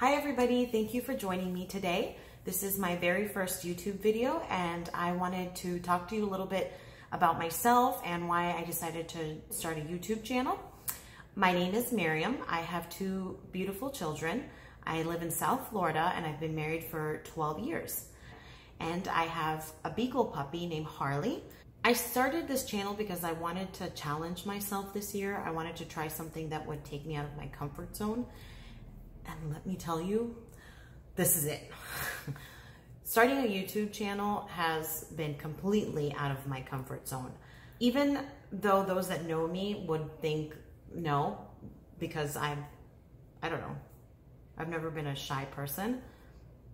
Hi everybody, thank you for joining me today. This is my very first YouTube video and I wanted to talk to you a little bit about myself and why I decided to start a YouTube channel. My name is Miriam. I have two beautiful children. I live in South Florida and I've been married for 12 years. And I have a beagle puppy named Harley. I started this channel because I wanted to challenge myself this year. I wanted to try something that would take me out of my comfort zone and let me tell you, this is it. Starting a YouTube channel has been completely out of my comfort zone. Even though those that know me would think no, because I'm, I don't know, I've never been a shy person.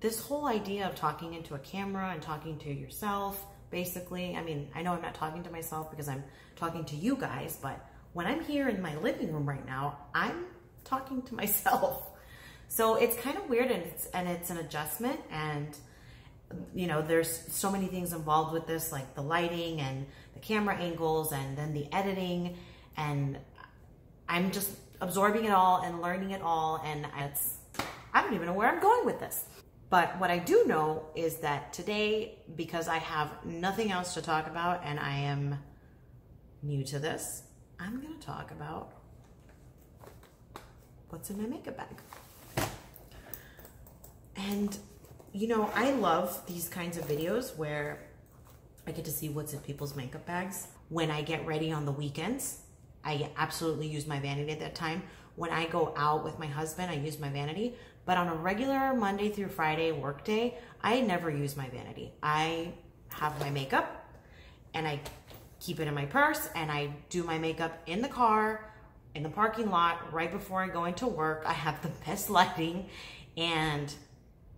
This whole idea of talking into a camera and talking to yourself, basically, I mean, I know I'm not talking to myself because I'm talking to you guys, but when I'm here in my living room right now, I'm talking to myself. So it's kind of weird and it's, and it's an adjustment and you know, there's so many things involved with this, like the lighting and the camera angles and then the editing. And I'm just absorbing it all and learning it all. And it's, I don't even know where I'm going with this. But what I do know is that today, because I have nothing else to talk about and I am new to this, I'm going to talk about what's in my makeup bag. And, you know, I love these kinds of videos where I get to see what's in people's makeup bags. When I get ready on the weekends, I absolutely use my vanity at that time. When I go out with my husband, I use my vanity. But on a regular Monday through Friday workday, I never use my vanity. I have my makeup and I keep it in my purse and I do my makeup in the car, in the parking lot, right before I go into work. I have the best lighting and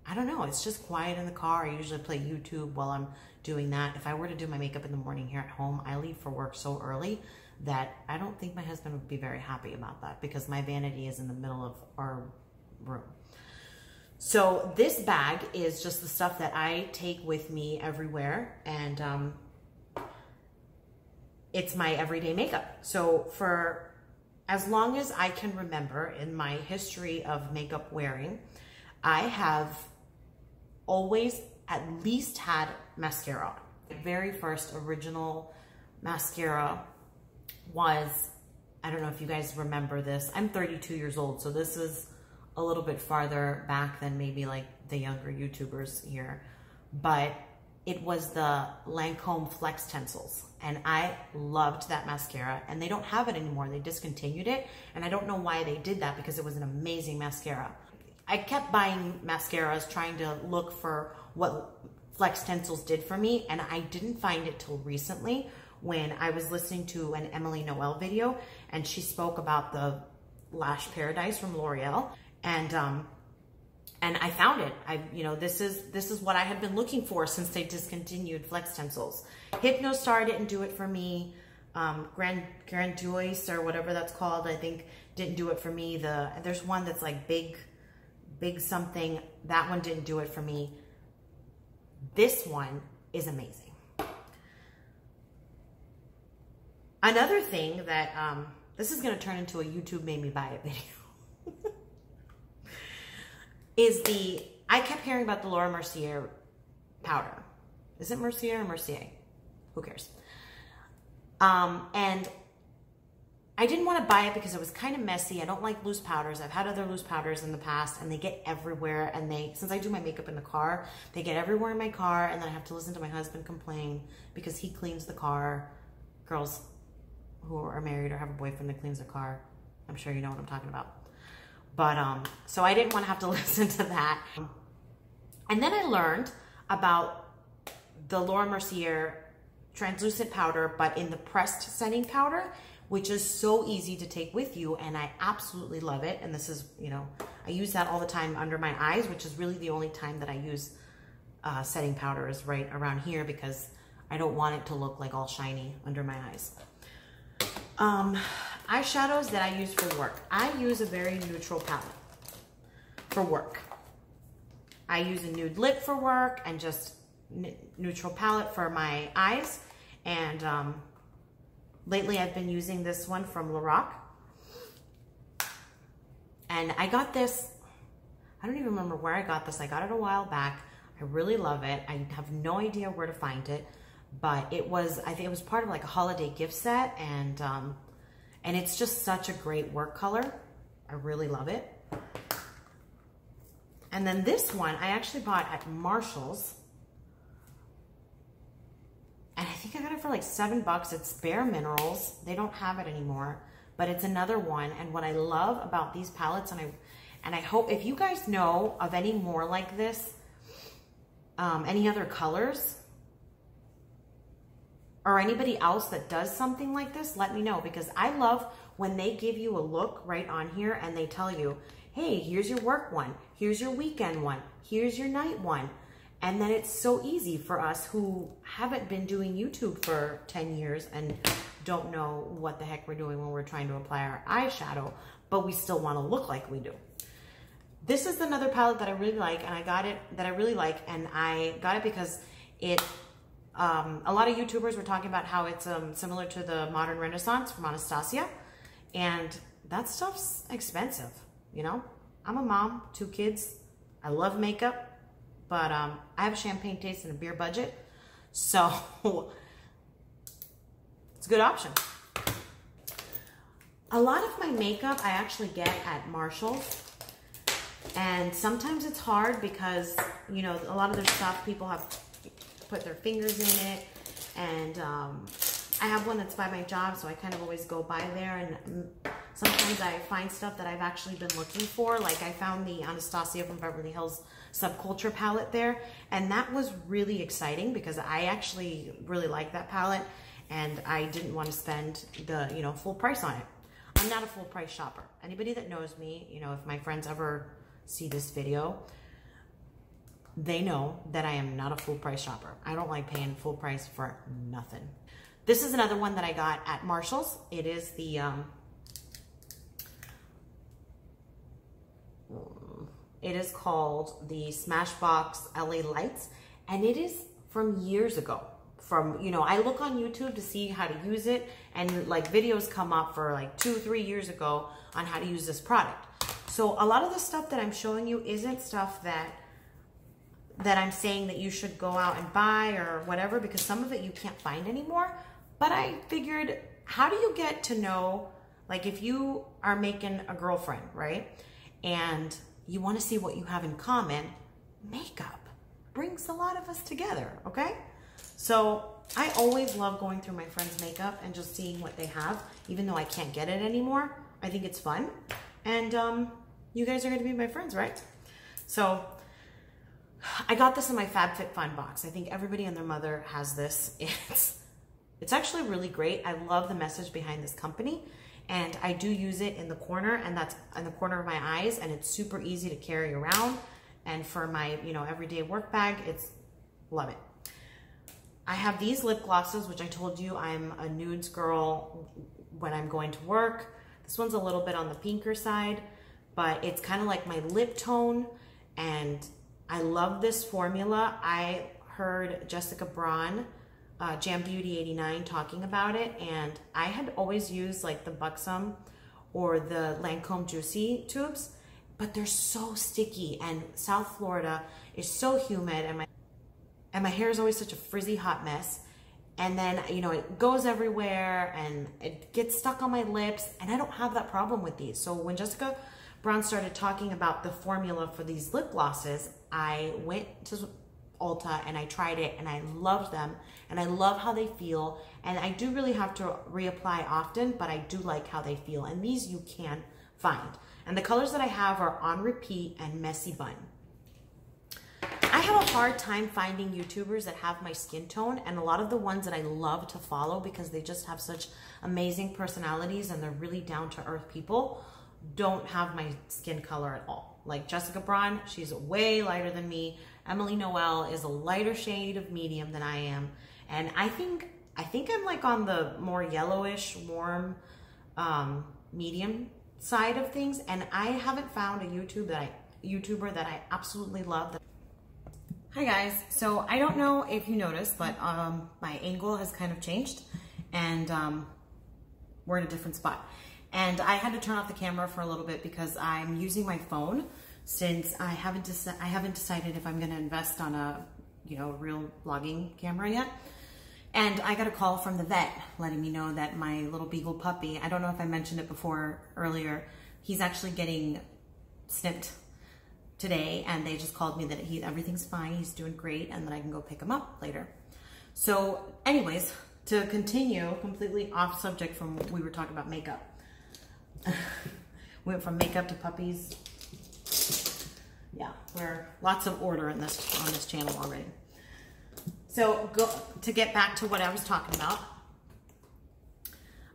I don't know, it's just quiet in the car. I usually play YouTube while I'm doing that. If I were to do my makeup in the morning here at home, I leave for work so early that I don't think my husband would be very happy about that because my vanity is in the middle of our room. So this bag is just the stuff that I take with me everywhere and um, it's my everyday makeup. So for as long as I can remember in my history of makeup wearing, I have always at least had mascara. The very first original mascara was, I don't know if you guys remember this, I'm 32 years old, so this is a little bit farther back than maybe like the younger YouTubers here, but it was the Lancome Flex Tencils. And I loved that mascara and they don't have it anymore. They discontinued it. And I don't know why they did that because it was an amazing mascara. I kept buying mascaras trying to look for what Flex Tencils did for me, and I didn't find it till recently when I was listening to an Emily Noel video, and she spoke about the Lash Paradise from L'Oreal, and um, and I found it. I, you know, this is this is what I had been looking for since they discontinued Flex Tencils. Hypnostar didn't do it for me. Um, Grand Grand Joyce or whatever that's called, I think didn't do it for me. The there's one that's like big big something. That one didn't do it for me. This one is amazing. Another thing that, um, this is going to turn into a YouTube made me buy it video, is the, I kept hearing about the Laura Mercier powder. Is it Mercier or Mercier? Who cares? Um, and I didn't want to buy it because it was kind of messy. I don't like loose powders. I've had other loose powders in the past and they get everywhere. And they, since I do my makeup in the car, they get everywhere in my car. And then I have to listen to my husband complain because he cleans the car. Girls who are married or have a boyfriend that cleans the car, I'm sure you know what I'm talking about. But, um, so I didn't want to have to listen to that. And then I learned about the Laura Mercier translucent powder, but in the pressed setting powder which is so easy to take with you and I absolutely love it. And this is, you know, I use that all the time under my eyes, which is really the only time that I use uh, setting powder is right around here because I don't want it to look like all shiny under my eyes. Um, eyeshadows that I use for work. I use a very neutral palette for work. I use a nude lip for work and just neutral palette for my eyes. And um, Lately, I've been using this one from Lorac. And I got this I don't even remember where I got this. I got it a while back. I really love it. I have no idea where to find it, but it was, I think it was part of like a holiday gift set and, um, and it's just such a great work color. I really love it. And then this one I actually bought at Marshall's. And I think I got it for like seven bucks. It's Bare Minerals. They don't have it anymore, but it's another one. And what I love about these palettes, and I, and I hope if you guys know of any more like this, um, any other colors, or anybody else that does something like this, let me know because I love when they give you a look right on here and they tell you, hey, here's your work one, here's your weekend one, here's your night one. And then it's so easy for us who haven't been doing YouTube for 10 years and don't know what the heck we're doing when we're trying to apply our eyeshadow, but we still want to look like we do. This is another palette that I really like, and I got it that I really like, and I got it because it. Um, a lot of YouTubers were talking about how it's um, similar to the Modern Renaissance from Anastasia, and that stuff's expensive. You know, I'm a mom, two kids. I love makeup, but um, I have a champagne taste and a beer budget, so it's a good option. A lot of my makeup I actually get at Marshall's and sometimes it's hard because, you know, a lot of their stuff, people have put their fingers in it. And um, I have one that's by my job, so I kind of always go by there. And sometimes I find stuff that I've actually been looking for. Like I found the Anastasia from Beverly Hills Subculture palette there. And that was really exciting because I actually really like that palette. And I didn't want to spend the, you know, full price on it. I'm not a full price shopper. Anybody that knows me, you know, if my friends ever see this video, they know that I am not a full price shopper. I don't like paying full price for nothing. This is another one that I got at Marshall's. It is the, um, it is called the Smashbox LA Lights, and it is from years ago. From, you know, I look on YouTube to see how to use it, and like videos come up for like two, three years ago on how to use this product. So a lot of the stuff that I'm showing you isn't stuff that that I'm saying that you should go out and buy or whatever because some of it you can't find anymore. But I figured, how do you get to know, like if you are making a girlfriend, right? And you want to see what you have in common, makeup brings a lot of us together, okay? So I always love going through my friends' makeup and just seeing what they have, even though I can't get it anymore. I think it's fun. And um, you guys are going to be my friends, right? So I got this in my FabFitFun box. I think everybody and their mother has this. It's, it's actually really great. I love the message behind this company and I do use it in the corner and that's in the corner of my eyes and it's super easy to carry around. And for my, you know, everyday work bag, it's, love it. I have these lip glosses, which I told you I'm a nudes girl when I'm going to work. This one's a little bit on the pinker side but it's kind of like my lip tone and I love this formula. I heard Jessica Braun, uh, Jam Beauty 89 talking about it and I had always used like the Buxom or the Lancome Juicy tubes, but they're so sticky and South Florida is so humid and my, and my hair is always such a frizzy hot mess. And then, you know, it goes everywhere and it gets stuck on my lips and I don't have that problem with these. So when Jessica Braun started talking about the formula for these lip glosses, I went to Ulta and I tried it and I loved them and I love how they feel and I do really have to reapply often but I do like how they feel and these you can find and the colors that I have are on repeat and messy bun I have a hard time finding YouTubers that have my skin tone and a lot of the ones that I love to follow because they just have such amazing personalities and they're really down to earth people don't have my skin color at all. Like Jessica Braun, she's way lighter than me. Emily Noel is a lighter shade of medium than I am. And I think I think I'm like on the more yellowish, warm, um, medium side of things. And I haven't found a YouTube that I YouTuber that I absolutely love. Hi guys, so I don't know if you noticed, but um, my angle has kind of changed and um, we're in a different spot. And I had to turn off the camera for a little bit because I'm using my phone. Since I haven't deci- I haven't decided if I'm going to invest on a you know real vlogging camera yet. And I got a call from the vet letting me know that my little beagle puppy, I don't know if I mentioned it before earlier, he's actually getting snipped today and they just called me that he everything's fine, he's doing great and that I can go pick him up later. So anyways, to continue completely off subject from we were talking about makeup. Went from makeup to puppies. Yeah, we're lots of order in this on this channel already. So go to get back to what I was talking about.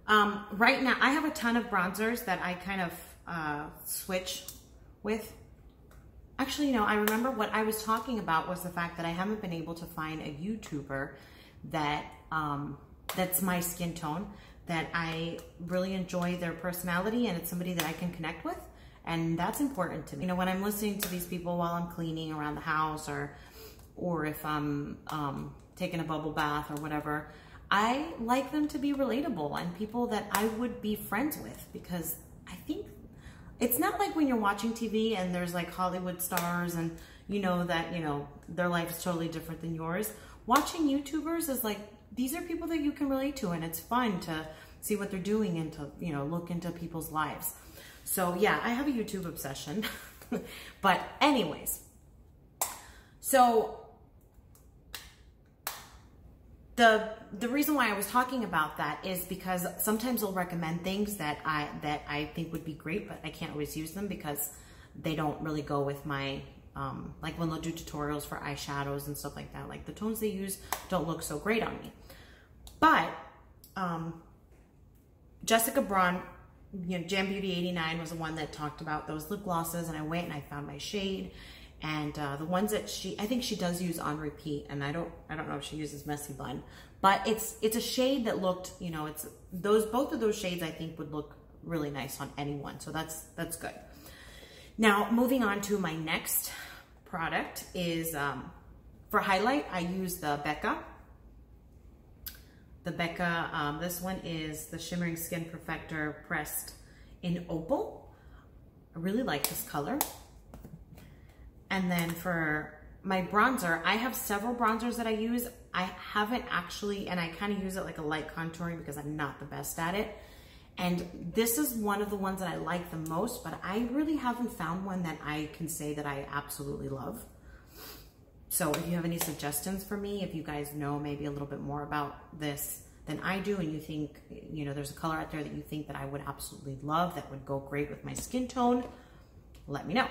Um, right now, I have a ton of bronzers that I kind of uh, switch with. Actually, you know, I remember what I was talking about was the fact that I haven't been able to find a YouTuber that um, that's my skin tone, that I really enjoy their personality and it's somebody that I can connect with. And that's important to me. You know, when I'm listening to these people while I'm cleaning around the house or or if I'm um, taking a bubble bath or whatever, I like them to be relatable and people that I would be friends with because I think it's not like when you're watching TV and there's like Hollywood stars and you know that, you know, their life is totally different than yours. Watching YouTubers is like, these are people that you can relate to and it's fun to see what they're doing and to, you know, look into people's lives. So yeah, I have a YouTube obsession. but anyways, so the the reason why I was talking about that is because sometimes they'll recommend things that I that I think would be great, but I can't always use them because they don't really go with my um, like when they'll do tutorials for eyeshadows and stuff like that. Like the tones they use don't look so great on me. But um, Jessica Braun, you know, Jam Beauty 89 was the one that talked about those lip glosses, and I went and I found my shade. And uh, the ones that she, I think she does use on repeat, and I don't, I don't know if she uses Messy Bun, but it's it's a shade that looked, you know, it's those both of those shades I think would look really nice on anyone, so that's that's good. Now moving on to my next product is um, for highlight. I use the Becca. The Becca, um, this one is the Shimmering Skin Perfector pressed in Opal. I really like this color. And then for my bronzer, I have several bronzers that I use. I haven't actually, and I kind of use it like a light contouring because I'm not the best at it. And this is one of the ones that I like the most, but I really haven't found one that I can say that I absolutely love. So if you have any suggestions for me, if you guys know maybe a little bit more about this than I do and you think, you know, there's a color out there that you think that I would absolutely love that would go great with my skin tone, let me know.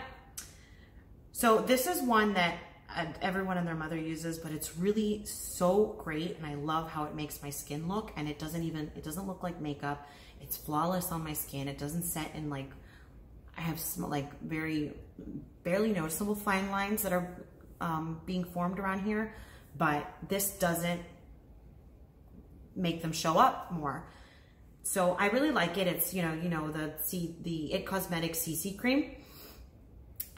So this is one that uh, everyone and their mother uses, but it's really so great. And I love how it makes my skin look. And it doesn't even, it doesn't look like makeup. It's flawless on my skin. It doesn't set in like, I have some like very, barely noticeable fine lines that are um, being formed around here. But this doesn't make them show up more. So I really like it. It's, you know, you know, the C, the It Cosmetics CC cream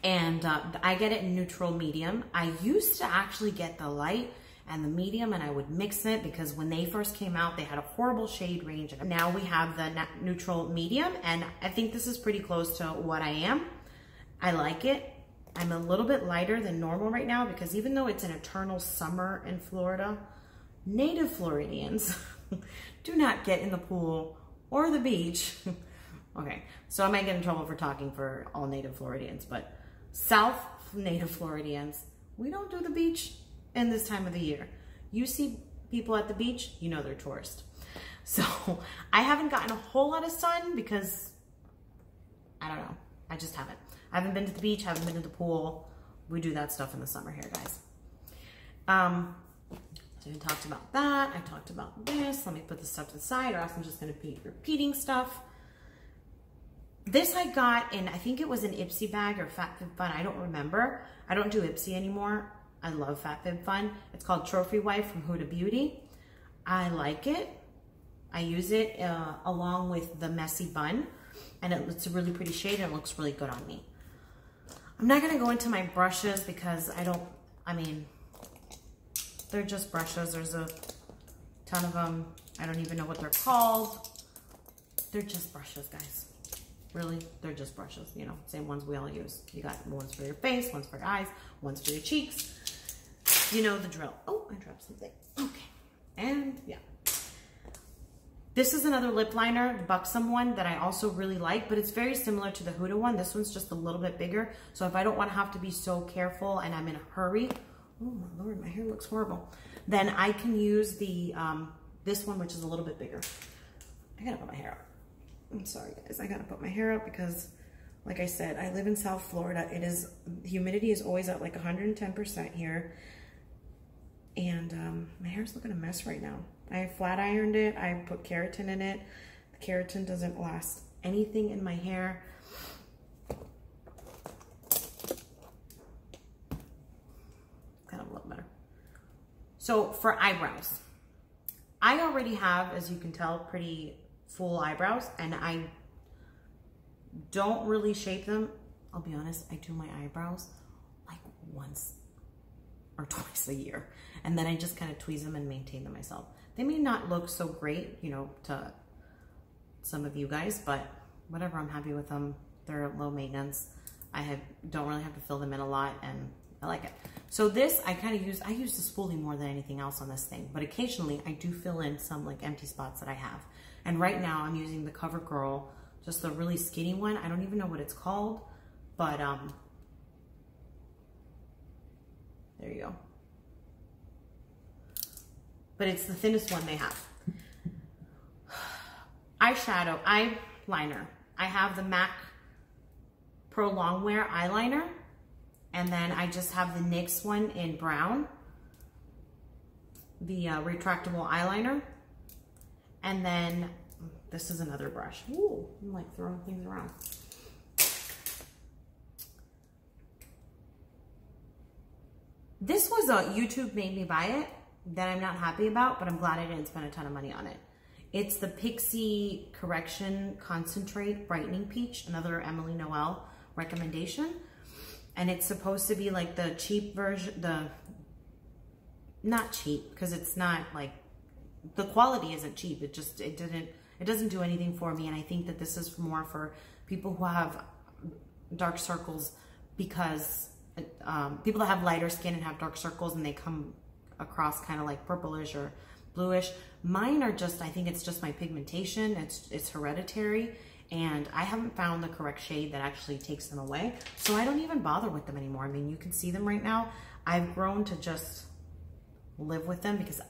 and uh, I get it in neutral medium. I used to actually get the light and the medium and I would mix it because when they first came out, they had a horrible shade range. Now we have the neutral medium and I think this is pretty close to what I am. I like it. I'm a little bit lighter than normal right now because even though it's an eternal summer in Florida, native Floridians do not get in the pool or the beach. okay, so I might get in trouble for talking for all native Floridians, but South native Floridians, we don't do the beach in this time of the year. You see people at the beach, you know they're tourists. So I haven't gotten a whole lot of sun because I don't know. I just haven't. I haven't been to the beach, haven't been to the pool. We do that stuff in the summer here, guys. Um, so we talked about that. I talked about this. Let me put this stuff to the side or else I'm just going to be repeating stuff. This I got in, I think it was an Ipsy bag or FabFitFun. I don't remember. I don't do Ipsy anymore. I love FabFitFun. It's called Trophy Wife from Huda Beauty. I like it. I use it uh, along with the Messy Bun. And it, it's a really pretty shade and it looks really good on me. I'm not going to go into my brushes because I don't, I mean, they're just brushes. There's a ton of them. I don't even know what they're called. They're just brushes, guys. really, they're just brushes, you know, same ones we all use. You got ones for your face, ones for your eyes, ones for your cheeks. You know the drill. Oh, I dropped something. Okay. And yeah. This is another lip liner, the Buxom one that I also really like, but it's very similar to the Huda one. This one's just a little bit bigger. So if I don't want to have to be so careful and I'm in a hurry, oh my Lord, my hair looks horrible, then I can use the um, this one, which is a little bit bigger. I gotta put my hair up. I'm sorry guys, I gotta put my hair up because like I said, I live in South Florida. It is, humidity is always at like 110% here. And um, my hair's looking a mess right now. I flat ironed it. I put keratin in it. The keratin doesn't last anything in my hair. Kind of a little better. So for eyebrows, I already have, as you can tell, pretty full eyebrows and I don't really shape them. I'll be honest, I do my eyebrows like once or twice a year. And then I just kind of tweeze them and maintain them myself. They may not look so great, you know, to some of you guys, but whatever, I'm happy with them. They're low maintenance. I have don't really have to fill them in a lot and I like it. So this, I kind of use, I use the spoolie more than anything else on this thing, but occasionally I do fill in some like empty spots that I have. And right now I'm using the CoverGirl, just the really skinny one. I don't even know what it's called, but um, there you go but it's the thinnest one they have. Eyeshadow, eyeliner. I have the MAC Pro Longwear eyeliner. And then I just have the NYX one in brown. The uh, retractable eyeliner. And then this is another brush. Ooh, I'm like throwing things around. This was a YouTube made me buy it that I'm not happy about, but I'm glad I didn't spend a ton of money on it. It's the Pixi Correction Concentrate Brightening Peach, another Emily Noel recommendation. And it's supposed to be like the cheap version, the, not cheap, because it's not like, the quality isn't cheap. It just, it didn't, it doesn't do anything for me. And I think that this is more for people who have dark circles because um, people that have lighter skin and have dark circles and they come across kind of like purplish or bluish. Mine are just, I think it's just my pigmentation. It's, it's hereditary and I haven't found the correct shade that actually takes them away. So I don't even bother with them anymore. I mean, you can see them right now. I've grown to just live with them because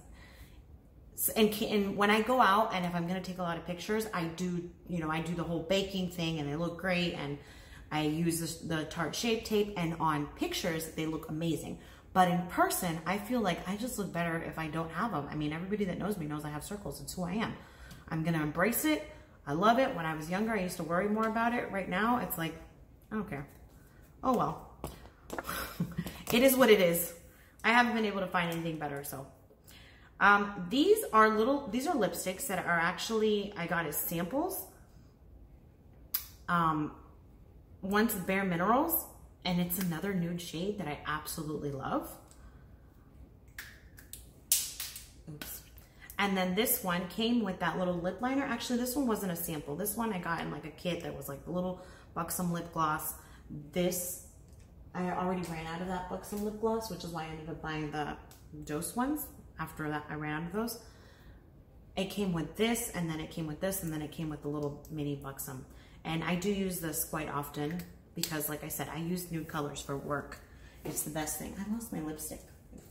and, and when I go out and if I'm going to take a lot of pictures, I do, you know, I do the whole baking thing and they look great and I use the, the Tarte Shape Tape and on pictures, they look amazing. But in person, I feel like I just look better if I don't have them. I mean, everybody that knows me knows I have circles. It's who I am. I'm going to embrace it. I love it. When I was younger, I used to worry more about it. Right now, it's like, I don't care. Oh, well. it is what it is. I haven't been able to find anything better, so. Um, these are little, these are lipsticks that are actually, I got as samples. Um, one's Bare Minerals and it's another nude shade that I absolutely love. Oops. And then this one came with that little lip liner. Actually, this one wasn't a sample. This one I got in like a kit that was like the little Buxom lip gloss. This, I already ran out of that Buxom lip gloss, which is why I ended up buying the Dose ones. After that, I ran out of those. It came with this, and then it came with this, and then it came with the little mini Buxom. And I do use this quite often because like I said, I use nude colors for work. It's the best thing. I lost my lipstick.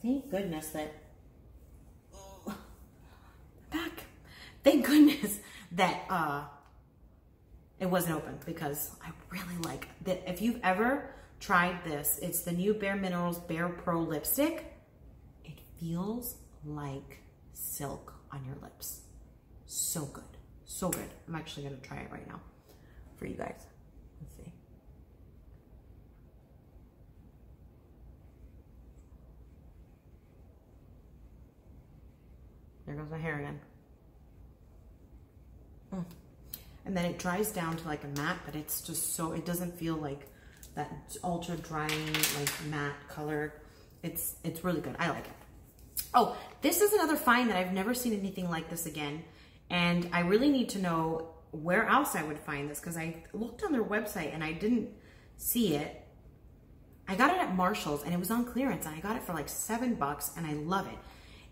Thank goodness that, oh, back. Thank goodness that uh, it wasn't open because I really like that. If you've ever tried this, it's the new Bare Minerals Bare Pro lipstick. It feels like silk on your lips. So good, so good. I'm actually gonna try it right now for you guys. There goes my hair again. Mm. And then it dries down to like a matte, but it's just so, it doesn't feel like that ultra drying, like matte color. It's, it's really good. I like it. Oh, this is another find that I've never seen anything like this again. And I really need to know where else I would find this because I looked on their website and I didn't see it. I got it at Marshall's and it was on clearance and I got it for like seven bucks and I love it.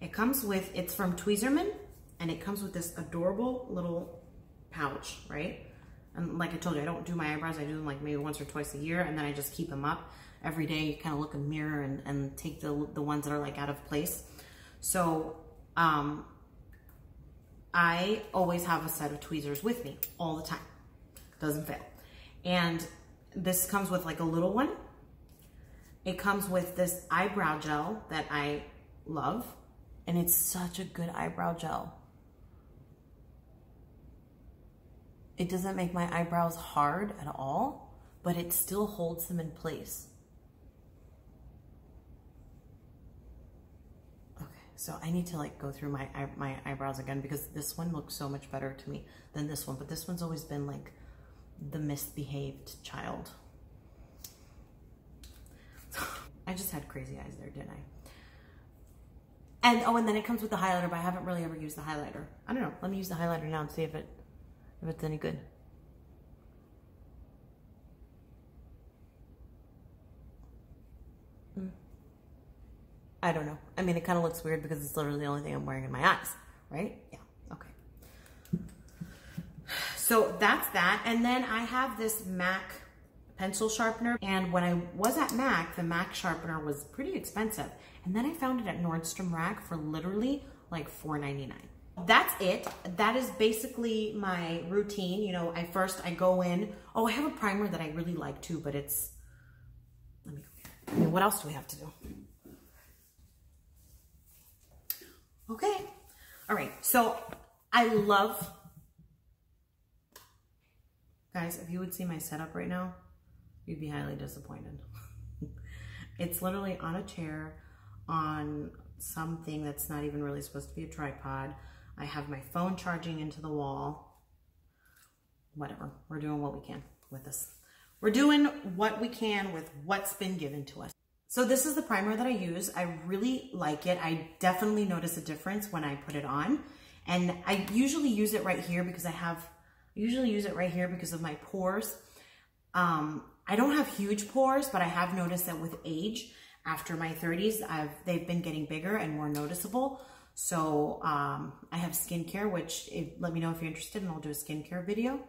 It comes with, it's from Tweezerman and it comes with this adorable little pouch, right? And like I told you, I don't do my eyebrows. I do them like maybe once or twice a year and then I just keep them up every day. You kind of look in the mirror and, and take the, the ones that are like out of place. So, um, I always have a set of tweezers with me all the time. Doesn't fail. And this comes with like a little one. It comes with this eyebrow gel that I love. And it's such a good eyebrow gel. It doesn't make my eyebrows hard at all, but it still holds them in place. Okay, so I need to like go through my my eyebrows again because this one looks so much better to me than this one. But this one's always been like the misbehaved child. I just had crazy eyes there, didn't I? And oh, and then it comes with the highlighter, but I haven't really ever used the highlighter. I don't know. Let me use the highlighter now and see if it if it's any good. Mm. I don't know. I mean, it kind of looks weird because it's literally the only thing I'm wearing in my eyes, right? Yeah, okay. So that's that. And then I have this MAC pencil sharpener. And when I was at MAC, the MAC sharpener was pretty expensive. And then I found it at Nordstrom Rack for literally like $4.99. That's it. That is basically my routine. You know, I first, I go in. Oh, I have a primer that I really like too, but it's, let me go I mean, what else do we have to do? Okay. All right. So I love, guys, if you would see my setup right now, you'd be highly disappointed. it's literally on a chair on something that's not even really supposed to be a tripod. I have my phone charging into the wall. Whatever. We're doing what we can with this. We're doing what we can with what's been given to us. So this is the primer that I use. I really like it. I definitely notice a difference when I put it on. And I usually use it right here because I have, I usually use it right here because of my pores. Um, I don't have huge pores, but I have noticed that with age, after my 30s, I've, they've been getting bigger and more noticeable. So um, I have skincare, which if, let me know if you're interested and I'll do a skincare video.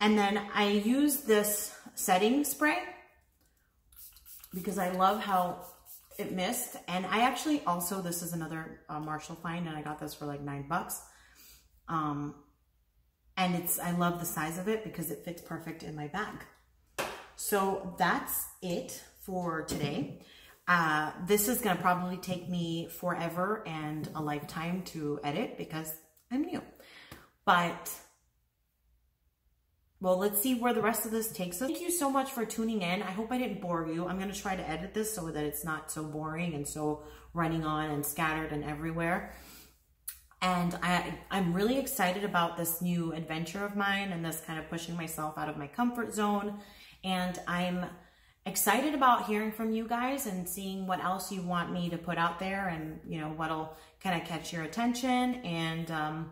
And then I use this setting spray because I love how it missed. And I actually also, this is another uh, Marshall find and I got this for like nine bucks. Um, and it's, I love the size of it because it fits perfect in my bag. So that's it for today. Uh, this is going to probably take me forever and a lifetime to edit because I'm new. But well, let's see where the rest of this takes us. Thank you so much for tuning in. I hope I didn't bore you. I'm going to try to edit this so that it's not so boring and so running on and scattered and everywhere. And I, I'm really excited about this new adventure of mine and this kind of pushing myself out of my comfort zone. And I'm excited about hearing from you guys and seeing what else you want me to put out there and, you know, what'll kind of catch your attention. And, um,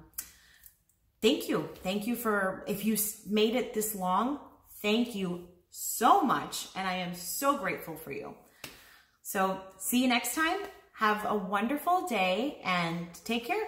thank you. Thank you for, if you made it this long, thank you so much. And I am so grateful for you. So see you next time. Have a wonderful day and take care.